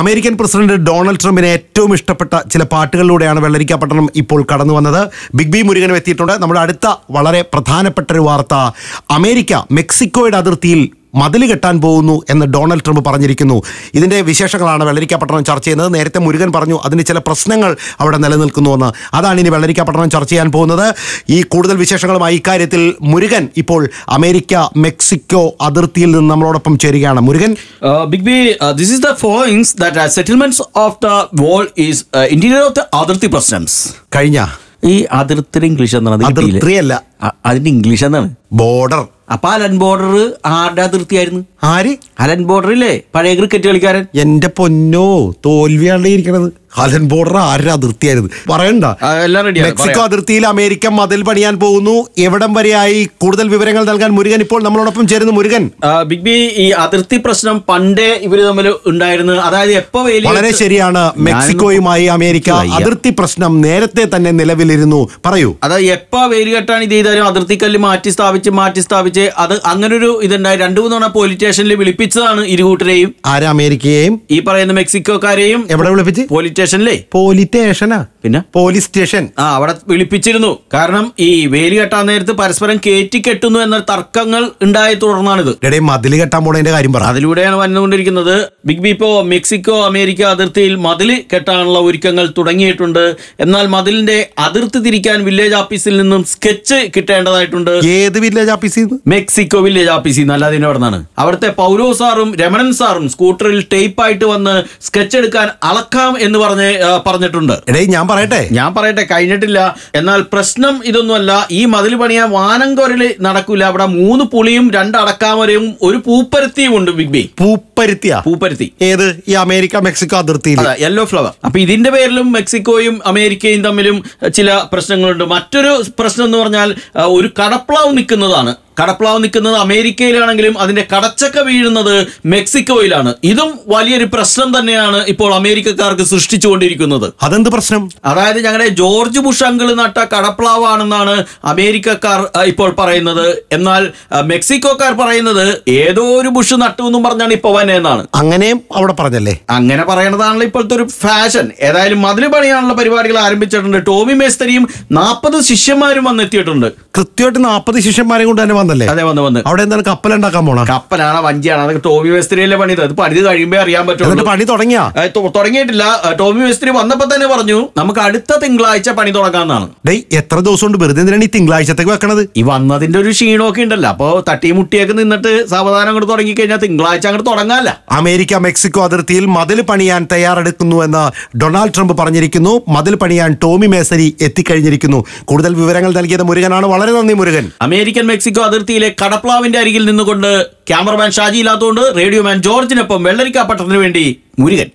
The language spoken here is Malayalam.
അമേരിക്കൻ പ്രസിഡന്റ് ഡൊണാൾഡ് ട്രംപിന് ഏറ്റവും ഇഷ്ടപ്പെട്ട ചില പാട്ടുകളിലൂടെയാണ് വെള്ളരിക്ക പട്ടണം ഇപ്പോൾ കടന്നു വന്നത്. ബിഗ് ബി മുരുകനും എത്തിയിട്ടുണ്ട്. നമ്മുടെ അടുത്ത വളരെ പ്രധാനപ്പെട്ട ഒരു വാർത്ത. അമേരിക്ക മെക്സിക്കോയുടെ അതിർത്തിയിൽ മതിൽ കെട്ടാൻ പോകുന്നു എന്ന് ഡൊണാൾഡ് ട്രംപ് പറഞ്ഞിരിക്കുന്നു. ഇതിന്റെ വിശേഷങ്ങളാണ് വെള്ളരിക്ക പട്ടണം ചർച്ച ചെയ്യുന്നത്. നേരത്തെ മുരുകൻ പറഞ്ഞു അതിന് ചില പ്രശ്നങ്ങൾ അവിടെ നിലനിൽക്കുന്നുവെന്ന്. അതാണ് ഇനി വെള്ളരിക്ക പട്ടണം ചർച്ച ചെയ്യാൻ പോകുന്നത്. ഈ കൂടുതൽ വിശേഷങ്ങളുമായി ഇക്കാര്യത്തിൽ മുരുകൻ ഇപ്പോൾ അമേരിക്ക മെക്സിക്കോ അതിർത്തിയിൽ നിന്ന് നമ്മളോടൊപ്പം ചേരുകയാണ്. Murugan? Big B this is the is that settlements of the settlements is the of the അതിർത്തി Praslams. കഴിഞ്ഞ? ഈ അതിർത്തി ഇംഗ്ലീഷ് എന്നാണ്? അതിർത്തിയല്ല. അതിന്റെ ഇംഗ്ലീഷ് എന്താണ് ബോർഡർ. അപ്പൊ അലൻ ബോർഡർ ആരുടെ അതിർത്തിയായിരുന്നു? ആര്? അലൻ ബോർഡർ ഇല്ലേ പഴയ ക്രിക്കറ്റ് കളിക്കാരൻ? എന്റെ പൊന്നോ തോൽവിയാണല്ലേ ഇരിക്കണത് ഹലൻ ബോർഡർ ആരുടെ അതിർത്തിയായിരുന്നു? പറയണ്ട. മെക്സിക്കോ അതിർത്തിയിൽ അമേരിക്ക മതിൽ പണിയാൻ പോകുന്നു. എവിടം വരെയായി? കൂടുതൽ വിവരങ്ങൾ നൽകാൻ മുരുകൻ ഇപ്പോൾ നമ്മളോടൊപ്പം ചേരുന്നു. മുരുകൻ. ബിഗ് ബി ഈ അതിർത്തി പ്രശ്നം പണ്ടേ ഇവർ തമ്മിൽ ഉണ്ടായിരുന്നു. അതായത് എപ്പോ വേലി വളരെ ശരിയാണ്. മെക്സിക്കോയുമായി അമേരിക്ക അതിർത്തി പ്രശ്നം നേരത്തെ തന്നെ നിലവിലിരുന്നു. പറയൂ. അതായത് എപ്പോ വേലുകെട്ടാണ് കെട്ടാൻ ഇത് ചെയ്താലും അതിർത്തി കല്ല് മാറ്റി സ്ഥാപിച്ച് മാറ്റി സ്ഥാപിച്ച് അത് അങ്ങനൊരു ഇതുണ്ടായി. രണ്ടു മൂന്ന് തവണ പോലീസ് സ്റ്റേഷനിൽ വിളിപ്പിച്ചതാണ് ഇരുകൂട്ടരെയും. ആര്? അമേരിക്കയെയും? ഈ പറയുന്ന മെക്സിക്കോക്കാരെയും. എവിടെ വിളിപ്പിച്ച്? പോലീസ് സ്റ്റേഷനിലെ പോലീസ് സ്റ്റേഷനാ പിന്നെ? പോലീസ് സ്റ്റേഷൻ ആ അവിടെ വിളിപ്പിച്ചിരുന്നു. കാരണം ഈ വേലി കെട്ടാൻ നേരത്ത് പരസ്പരം കയറ്റി കെട്ടുന്നു എന്ന തർക്കങ്ങൾ ഉണ്ടായി തുടർന്നാണിത്. മതിൽ കെട്ടാൻ പോണതിന്റെ കാര്യം പറ. അതിലൂടെയാണ് വന്നുകൊണ്ടിരിക്കുന്നത്. ബിഗ് ബി ഇപ്പോ മെക്സിക്കോ അമേരിക്ക അതിർത്തിയിൽ മതിൽ കെട്ടാനുള്ള ഒരുക്കങ്ങൾ തുടങ്ങിയിട്ടുണ്ട്. എന്നാൽ മതിലിന്റെ അതിർത്തി തിരിക്കാൻ വില്ലേജ് ഓഫീസിൽ നിന്നും സ്കെച്ച് കിട്ടേണ്ടതായിട്ടുണ്ട്. ഏത് വില്ലേജ് ഓഫീസിൽ നിന്ന് മെക്സിക്കോ വില്ലേജ് ഓഫീസിൽ നിന്ന് അല്ലാതെ നിന്നാണ് അവിടുത്തെ പൗരോ സാറും രമണൻ സാറും സ്കൂട്ടറിൽ ടേപ്പ് ആയിട്ട് വന്ന് സ്കെച്ച് എടുക്കാൻ അളക്കാം എന്ന് പറഞ്ഞ് പറഞ്ഞിട്ടുണ്ട്. എടേ ഞാൻ പറയട്ടെ? ഞാൻ പറയട്ടെ കഴിഞ്ഞിട്ടില്ല. എന്നാൽ പ്രശ്നം ഇതൊന്നുമല്ല. ഈ മതിൽ പണിയാൻ വാനം കൊരൽ നടക്കൂല. അവിടെ മൂന്ന് പുളിയും രണ്ട് അടക്കാമരയും ഒരു പൂപ്പരുത്തിയും ഉണ്ട് ബിഗ് ബി പൂപ്പരുത്തിയാ? പൂപ്പരുത്തി. ഏത്? ഈ അമേരിക്ക മെക്സിക്കോ അതിർത്തിയിൽ അതെ യെല്ലോ ഫ്ലവർ അപ്പൊ ഇതിന്റെ പേരിലും മെക്സിക്കോയും അമേരിക്കയും തമ്മിലും ചില പ്രശ്നങ്ങളുണ്ട്. മറ്റൊരു പ്രശ്നം എന്ന് പറഞ്ഞാൽ ഒരു കടപ്ലാവ് നിൽക്കുന്നതാണ് കടപ്ലാവ് നിൽക്കുന്നത് അമേരിക്കയിലാണെങ്കിലും അതിന്റെ കടച്ചക്ക വീഴുന്നത് മെക്സിക്കോയിലാണ്. ഇതും വലിയൊരു പ്രശ്നം തന്നെയാണ് ഇപ്പോൾ അമേരിക്കക്കാർക്ക് സൃഷ്ടിച്ചുകൊണ്ടിരിക്കുന്നത്. അതെന്ത് പ്രശ്നം? അതായത് ഞങ്ങളുടെ ജോർജ് ബുഷ് അങ്കിൾ നട്ട കടപ്ലാവാണെന്നാണ് അമേരിക്കക്കാർ ഇപ്പോൾ പറയുന്നത്. എന്നാൽ മെക്സിക്കോക്കാർ പറയുന്നത് ഏതോ ഒരു ബുഷ് നട്ടു എന്നും പറഞ്ഞാണ് ഇപ്പൊ വന്നതെന്നാണ് അങ്ങനെയും അവിടെ പറഞ്ഞല്ലേ? അങ്ങനെ പറയണതാണല്ലോ ഇപ്പോഴത്തെ ഒരു ഫാഷൻ. ഏതായാലും മതിൽ പണിയാനുള്ള പരിപാടികൾ ആരംഭിച്ചിട്ടുണ്ട്. ടോമി മേസ്തരിയും നാൽപ്പത് ശിഷ്യന്മാരും വന്നെത്തിയിട്ടുണ്ട്. കൃത്യമായിട്ട് നാൽപ്പത് ശിഷ്യന്മാരെ കൊണ്ട് തന്നെ വന്നല്ലേ? അതെ വന്ന് വന്ന്. അവിടെ എന്താണ് കപ്പലുണ്ടാക്കാൻ പോണ? കപ്പലാണ് വഞ്ചിയാണ്. അതൊക്കെ ടോമി മിസ്ത്രിയല്ലേ പണിത് അത് പണിത് കഴിയുമ്പോ അറിയാൻ പറ്റും പണി തുടങ്ങിയാ? തുടങ്ങിയിട്ടില്ല. ടോമി മേസ്ത്രി വന്നപ്പോ തന്നെ പറഞ്ഞു നമുക്ക് അടുത്ത തിങ്കളാഴ്ച പണി തുടങ്ങാന്നാണ് ഡേയ് എത്ര ദിവസം കൊണ്ട് വെറുതെ എന്തിനാണ് ഈ തിങ്കളാഴ്ചത്തേക്ക് വെക്കണത്? ഈ വന്നതിന്റെ ഒരു ക്ഷീണമൊക്കെ ഉണ്ടല്ലോ. അപ്പൊ തട്ടിയും മുട്ടിയൊക്കെ നിന്നിട്ട് സാവധാനം അങ്ങോട്ട് തുടങ്ങി കഴിഞ്ഞാൽ തിങ്കളാഴ്ച അങ്ങോട്ട് തുടങ്ങാല്ല. അമേരിക്ക മെക്സിക്കോ അതിർത്തിയിൽ മതിൽ പണിയാൻ തയ്യാറെടുക്കുന്നു എന്ന് ഡൊണാൾഡ് ട്രംപ് പറഞ്ഞിരിക്കുന്നു. മതിൽ പണിയാൻ ടോമി മേസരി എത്തിക്കഴിഞ്ഞിരിക്കുന്നു. കൂടുതൽ വിവരങ്ങൾ നൽകിയത് മുരുകനാണ്. വളരെ നന്ദി മുരുകൻ. അമേരിക്കൻ മെക്സിക്കോ അതിർത്തിയിലെ കടപ്ലാവിന്റെ അരികിൽ നിന്നുകൊണ്ട് ക്യാമറമാൻ ഷാജി ഇല്ലാത്തതുകൊണ്ട് റേഡിയോമാൻ ജോർജിനൊപ്പം വെള്ളരിക്കാപ്പട്ടത്തിന് വേണ്ടി മുരുകൻ.